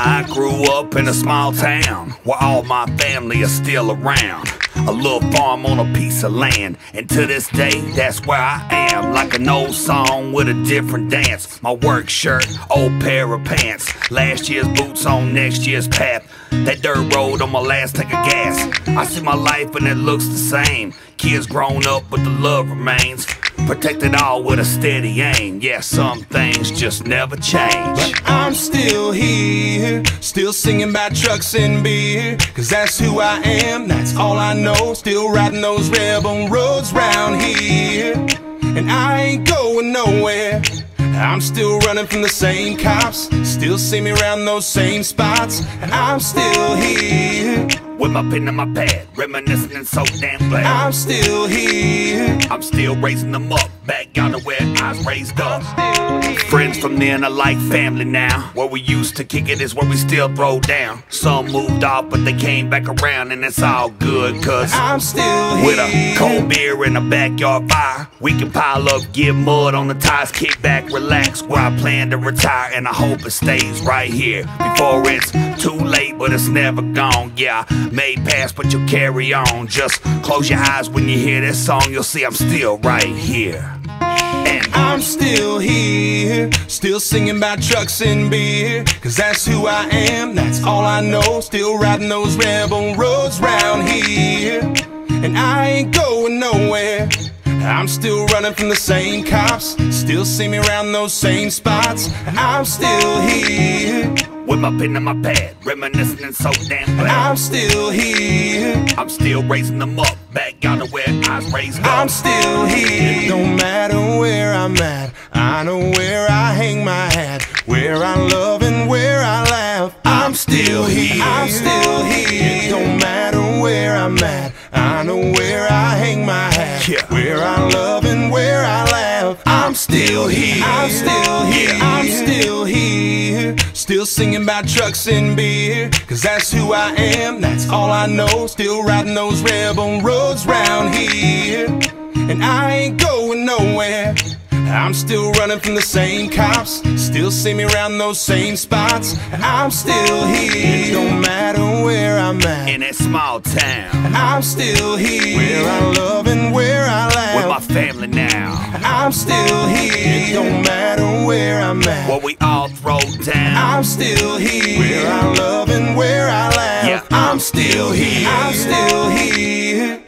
I grew up in a small town where all my family is still around. A little farm on a piece of land, and to this day, that's where I am. Like an old song with a different dance. My work shirt, old pair of pants. Last year's boots on next year's path. That dirt road on my last tank of gas. I see my life and it looks the same. Kids grown up, but the love remains. Protect it all with a steady aim. Yeah, some things just never change. But I'm still here, still singing about trucks and beer. Cause that's who I am, that's all I know. Still riding those rebel roads round here. And I ain't going nowhere. I'm still running from the same cops. Still see me around those same spots. And I'm still here. With my pen and my pad, reminiscing and so damn glad. I'm still here. I'm still raising them up, back of where I was raised up. Friends from then are like family now. Where we used to kick it is where we still throw down. Some moved off, but they came back around, and it's all good, cause I'm still here. with a cold beer and a backyard fire, we can pile up, get mud on the tires, kick back, relax. Where I plan to retire, and I hope it stays right here before it's too late, but it's never gone. Yeah, made past, but you'll carry on. Just close your eyes when you hear this song, you'll see I'm still right here. And I'm still here, still singing about trucks and beer. Cause that's who I am, that's all I know. Still riding those rebel roads round here. And I ain't going nowhere. I'm still running from the same cops. Still see me around those same spots. I'm still here. with my pen and my pad, reminiscing so damn glad. I'm still here. I'm still raising them up, back out of where I was raised up. I'm still here. It don't matter where I'm at. I know where I hang my hat. Where I love and where I laugh. I'm still here. I'm still here. It don't matter where I'm at. I know where I hang my hat. Yeah. Where I love and where I laugh. I'm still here. I'm still here. I'm still here. Still singing about trucks and beer. Cause that's who I am. That's all I know. Still riding those rebel roads round here. And I ain't going nowhere. I'm still running from the same cops. Still see me around those same spots. And I'm still here. It don't matter where I'm at. in that small town I'm still here. Where I love and where I with my family now. I'm still here. What we all throw down. I'm still here. Where I love and where I laugh. Yeah, I'm still here. I'm still here.